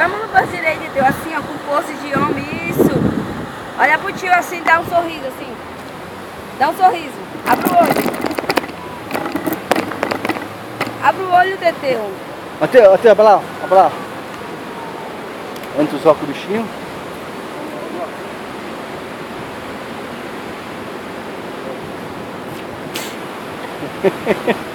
Vamos no braço direito de Deus, assim, ó, com força de homem, isso. Olha pro tio assim, dá um sorriso, assim. Dá um sorriso. Abre o olho. Abre o olho, Teteu. Até, até, abre lá, abre lá. Antes os óculos bichinho.